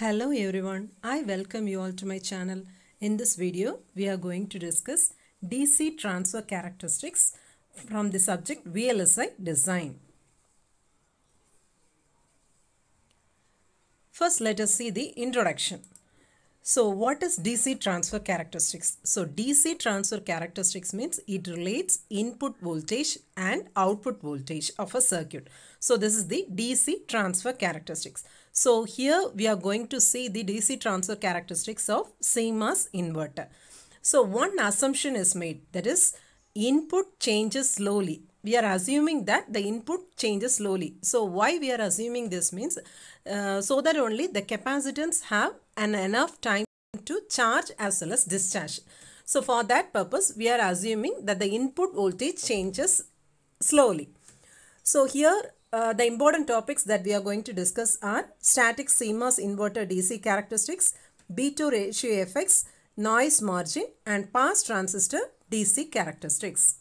Hello everyone, I welcome you all to my channel. In this video, we are going to discuss DC transfer characteristics from the subject VLSI design. First, let us see the introduction. So, what is DC transfer characteristics? So, DC transfer characteristics means it relates input voltage and output voltage of a circuit. So, this is the DC transfer characteristics. So, here we are going to see the DC transfer characteristics of CMOS inverter. So, one assumption is made that is input changes slowly. We are assuming that the input changes slowly. So, why we are assuming this means uh, so that only the capacitance have an enough time to charge as well as discharge. So, for that purpose, we are assuming that the input voltage changes slowly. So, here uh, the important topics that we are going to discuss are static CMOS inverter DC characteristics, beta ratio effects, noise margin and pass transistor DC characteristics.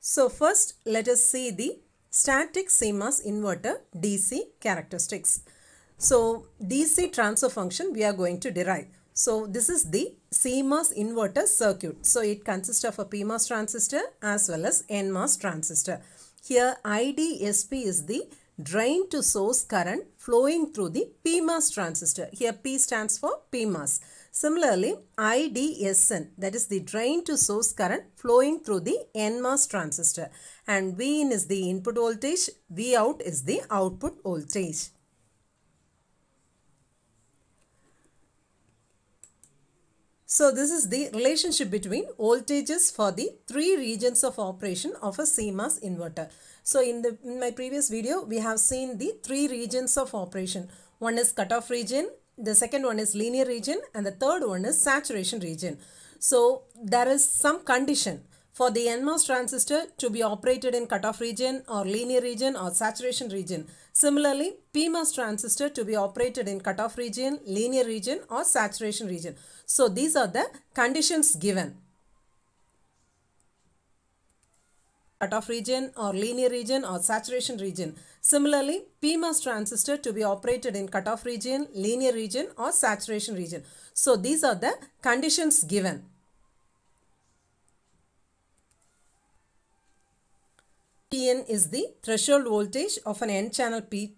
So first let us see the static CMOS inverter DC characteristics. So DC transfer function we are going to derive. So this is the CMOS inverter circuit. So it consists of a PMOS transistor as well as NMOS transistor. Here IDSP is the drain to source current flowing through the PMOS transistor. Here P stands for PMOS. Similarly, IDSN that is the drain to source current flowing through the NMOS transistor and Vin is the input voltage, Vout is the output voltage. So this is the relationship between voltages for the three regions of operation of a CMOS inverter. So in, the, in my previous video, we have seen the three regions of operation. One is cutoff region, the second one is linear region and the third one is saturation region. So there is some condition for the NMOS transistor to be operated in cutoff region or linear region or saturation region. Similarly, PMOS transistor to be operated in cutoff region, linear region or saturation region. So these are the conditions given. Cutoff region or linear region or saturation region. Similarly, PMOS transistor to be operated in cutoff region, linear region or saturation region. So these are the conditions given. Tn is the threshold voltage of an n-channel P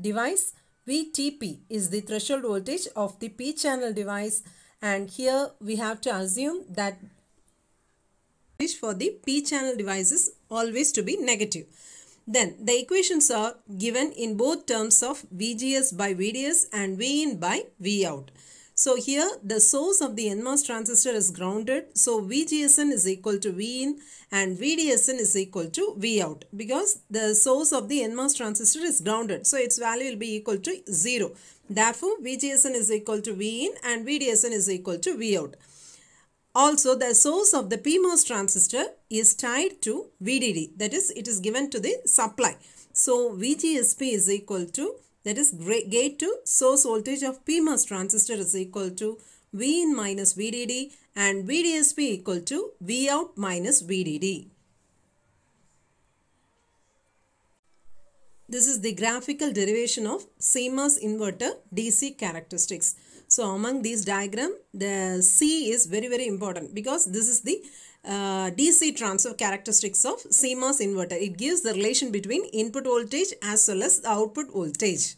device. VTP is the threshold voltage of the P-channel device and here we have to assume that for the P-channel devices always to be negative. Then the equations are given in both terms of VGS by VDS and Vin by Vout. So here the source of the NMOS transistor is grounded. So VGSN is equal to Vin and VDSN is equal to Vout because the source of the NMOS transistor is grounded. So its value will be equal to 0. Therefore VGSN is equal to Vin and VDSN is equal to Vout. Also the source of the PMOS transistor is tied to VDD that is it is given to the supply. So VGSP is equal to that is gate to source voltage of PMOS transistor is equal to Vin minus VDD and VDSP equal to Vout minus VDD. This is the graphical derivation of CMOS inverter DC characteristics. So among these diagram, the C is very very important because this is the uh, DC transfer characteristics of CMOS inverter. It gives the relation between input voltage as well as output voltage.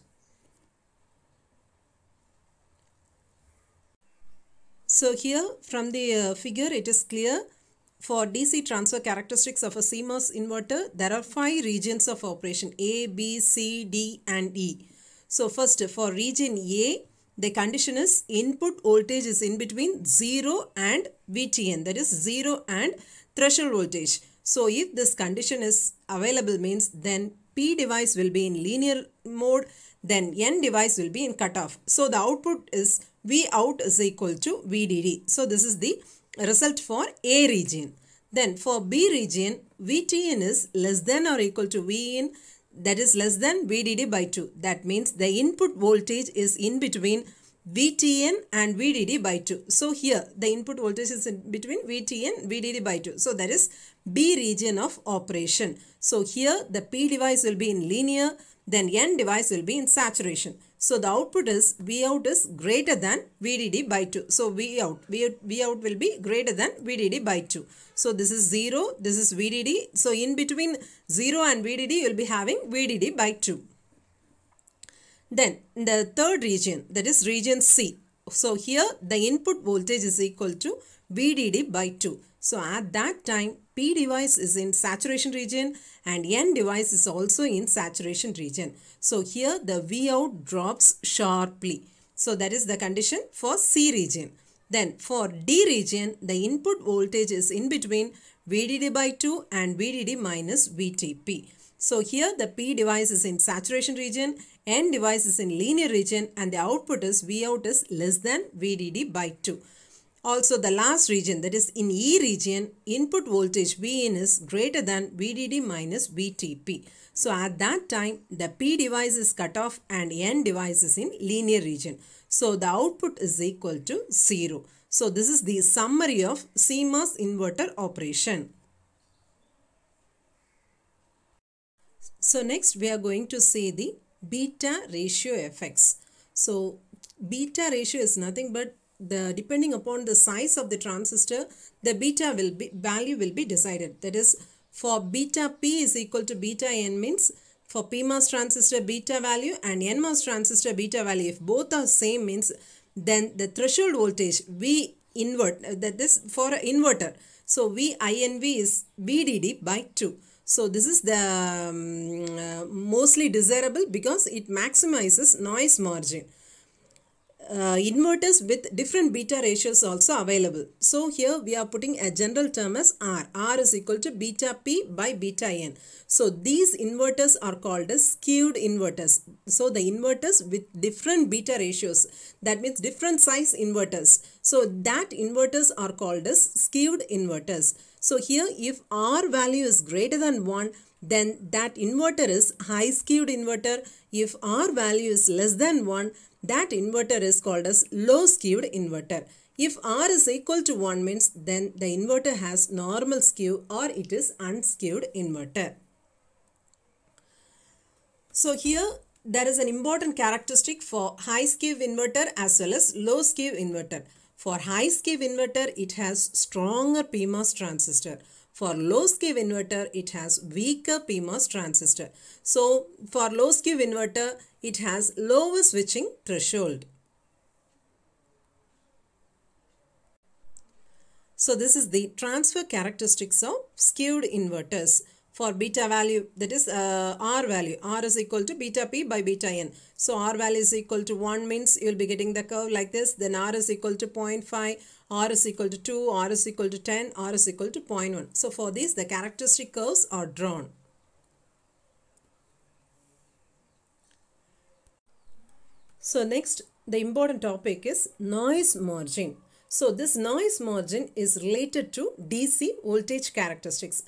So here from the uh, figure it is clear for DC transfer characteristics of a CMOS inverter there are five regions of operation A, B, C, D and E. So first for region A the condition is input voltage is in between 0 and VTN that is 0 and threshold voltage. So if this condition is available means then P device will be in linear mode then N device will be in cutoff. So the output is V out is equal to VDD. So this is the result for A region. Then for B region VTN is less than or equal to Vin that is less than VDD by 2. That means the input voltage is in between VTN and VDD by 2. So here the input voltage is in between VTN VDD by 2. So that is B region of operation. So here the P device will be in linear then N device will be in saturation. So the output is V out is greater than VDD by 2. So V out, will be greater than VDD by 2. So this is 0, this is VDD. So in between 0 and VDD you will be having VDD by 2. Then the third region that is region C. So here the input voltage is equal to VDD by 2. So at that time P device is in saturation region and N device is also in saturation region. So here the V out drops sharply. So that is the condition for C region. Then for D region the input voltage is in between VDD by 2 and VDD minus VTP. So here the P device is in saturation region, N device is in linear region and the output is V out is less than VDD by 2. Also the last region that is in E region input voltage Vin is greater than VDD minus VTP. So at that time the P device is cut off and N device is in linear region. So the output is equal to 0. So this is the summary of CMOS inverter operation. So next we are going to see the beta ratio effects. So beta ratio is nothing but the depending upon the size of the transistor the beta will be value will be decided. That is for beta p is equal to beta n means for pmos transistor beta value and nmos transistor beta value if both are same means then the threshold voltage v invert uh, that is for an inverter. So v inv is vdd by 2 so this is the um, uh, mostly desirable because it maximizes noise margin uh, inverters with different beta ratios also available. So here we are putting a general term as R. R is equal to beta P by beta N. So these inverters are called as skewed inverters. So the inverters with different beta ratios that means different size inverters. So that inverters are called as skewed inverters. So here if R value is greater than 1 then that inverter is high skewed inverter. If R value is less than 1 that inverter is called as low skewed inverter. If R is equal to 1 means then the inverter has normal skew or it is unskewed inverter. So here there is an important characteristic for high skew inverter as well as low skew inverter. For high skew inverter it has stronger PMOS transistor. For low skew inverter, it has weaker PMOS transistor. So, for low skew inverter, it has lower switching threshold. So, this is the transfer characteristics of skewed inverters for beta value that is uh, R value. R is equal to beta P by beta N. So R value is equal to 1 means you will be getting the curve like this. Then R is equal to 0.5, R is equal to 2, R is equal to 10, R is equal to 0.1. So for these the characteristic curves are drawn. So next the important topic is noise margin. So this noise margin is related to DC voltage characteristics.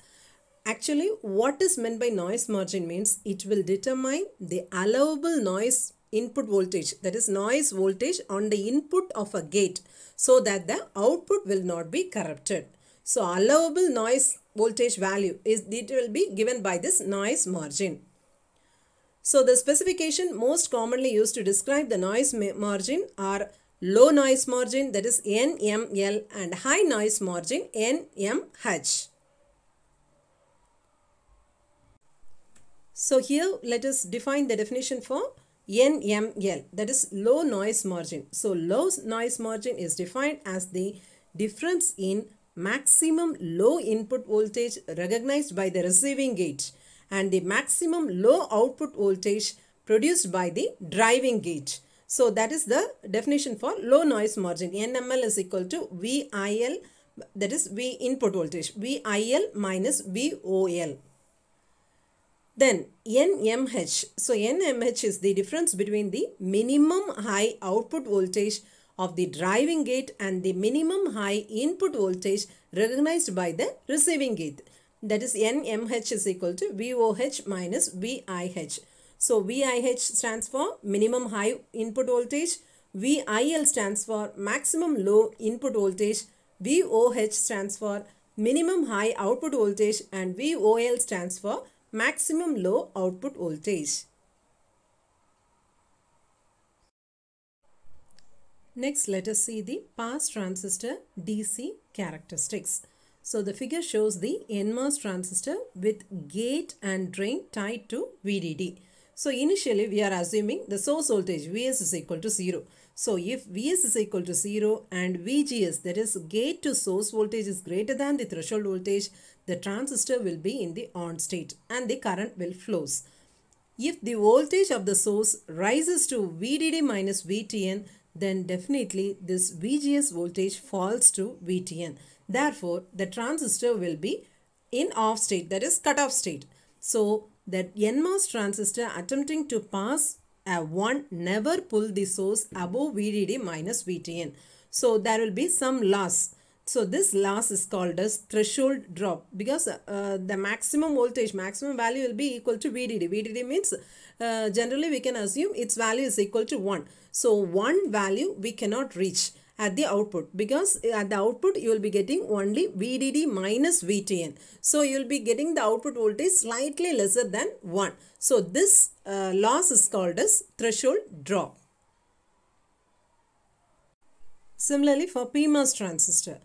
Actually, what is meant by noise margin means it will determine the allowable noise input voltage that is noise voltage on the input of a gate so that the output will not be corrupted. So allowable noise voltage value is it will be given by this noise margin. So the specification most commonly used to describe the noise margin are low noise margin that is NML and high noise margin NMH. So here let us define the definition for NML that is low noise margin. So low noise margin is defined as the difference in maximum low input voltage recognized by the receiving gate and the maximum low output voltage produced by the driving gate. So that is the definition for low noise margin. NML is equal to VIL that is V input voltage VIL minus VOL. Then NMH. So NMH is the difference between the minimum high output voltage of the driving gate and the minimum high input voltage recognized by the receiving gate. That is NMH is equal to VOH minus VIH. So VIH stands for minimum high input voltage. VIL stands for maximum low input voltage. VOH stands for minimum high output voltage and VOL stands for maximum low output voltage. Next let us see the pass transistor DC characteristics. So the figure shows the NMOS transistor with gate and drain tied to VDD. So initially we are assuming the source voltage Vs is equal to 0. So if Vs is equal to 0 and Vgs that is gate to source voltage is greater than the threshold voltage the transistor will be in the on state and the current will flows. If the voltage of the source rises to VDD minus VTN, then definitely this VGS voltage falls to VTN. Therefore, the transistor will be in off state, that is cut-off state. So, that NMOS transistor attempting to pass a 1 never pull the source above VDD minus VTN. So, there will be some loss. So this loss is called as threshold drop because uh, the maximum voltage, maximum value will be equal to VDD. VDD means uh, generally we can assume its value is equal to 1. So 1 value we cannot reach at the output because at the output you will be getting only VDD minus VTN. So you will be getting the output voltage slightly lesser than 1. So this uh, loss is called as threshold drop. Similarly for PMOS transistor,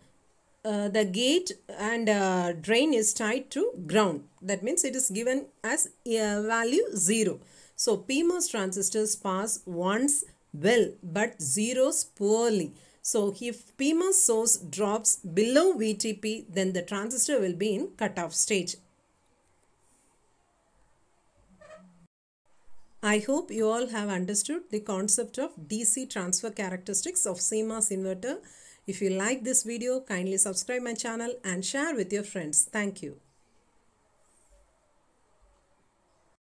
uh, the gate and uh, drain is tied to ground. That means it is given as uh, value 0. So PMOS transistors pass once well but zeros poorly. So if PMOS source drops below VTP then the transistor will be in cutoff stage. I hope you all have understood the concept of DC transfer characteristics of CMOS inverter. If you like this video, kindly subscribe my channel and share with your friends. Thank you.